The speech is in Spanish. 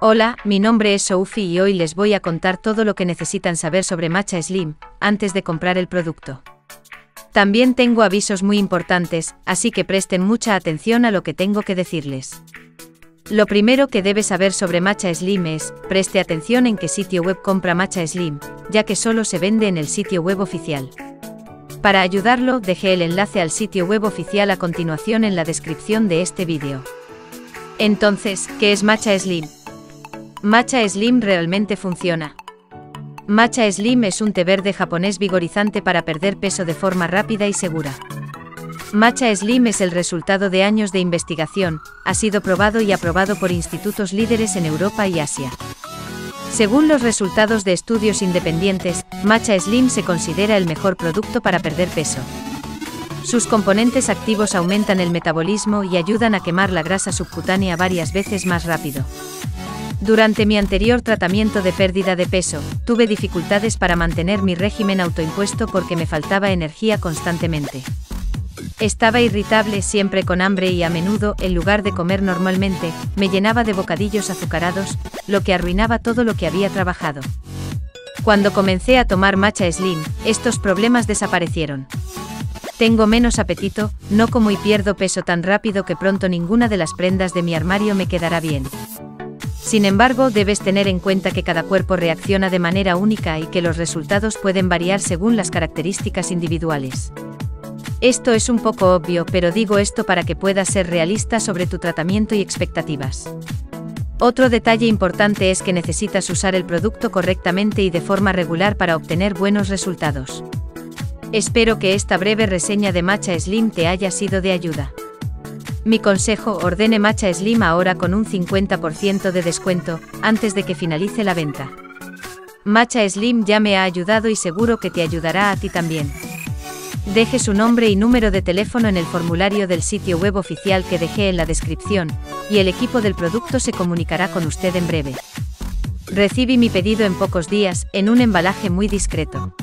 Hola, mi nombre es Sophie y hoy les voy a contar todo lo que necesitan saber sobre Matcha Slim, antes de comprar el producto. También tengo avisos muy importantes, así que presten mucha atención a lo que tengo que decirles. Lo primero que debes saber sobre Matcha Slim es, preste atención en qué sitio web compra Matcha Slim, ya que solo se vende en el sitio web oficial. Para ayudarlo, dejé el enlace al sitio web oficial a continuación en la descripción de este vídeo. Entonces, ¿qué es Matcha Slim? Matcha Slim realmente funciona. Matcha Slim es un té verde japonés vigorizante para perder peso de forma rápida y segura. Matcha Slim es el resultado de años de investigación, ha sido probado y aprobado por institutos líderes en Europa y Asia. Según los resultados de estudios independientes, Matcha Slim se considera el mejor producto para perder peso. Sus componentes activos aumentan el metabolismo y ayudan a quemar la grasa subcutánea varias veces más rápido. Durante mi anterior tratamiento de pérdida de peso, tuve dificultades para mantener mi régimen autoimpuesto porque me faltaba energía constantemente. Estaba irritable siempre con hambre y a menudo, en lugar de comer normalmente, me llenaba de bocadillos azucarados, lo que arruinaba todo lo que había trabajado. Cuando comencé a tomar matcha slim, estos problemas desaparecieron. Tengo menos apetito, no como y pierdo peso tan rápido que pronto ninguna de las prendas de mi armario me quedará bien. Sin embargo, debes tener en cuenta que cada cuerpo reacciona de manera única y que los resultados pueden variar según las características individuales. Esto es un poco obvio, pero digo esto para que puedas ser realista sobre tu tratamiento y expectativas. Otro detalle importante es que necesitas usar el producto correctamente y de forma regular para obtener buenos resultados. Espero que esta breve reseña de Matcha Slim te haya sido de ayuda. Mi consejo, ordene Matcha Slim ahora con un 50% de descuento, antes de que finalice la venta. Matcha Slim ya me ha ayudado y seguro que te ayudará a ti también. Deje su nombre y número de teléfono en el formulario del sitio web oficial que dejé en la descripción, y el equipo del producto se comunicará con usted en breve. Recibí mi pedido en pocos días, en un embalaje muy discreto.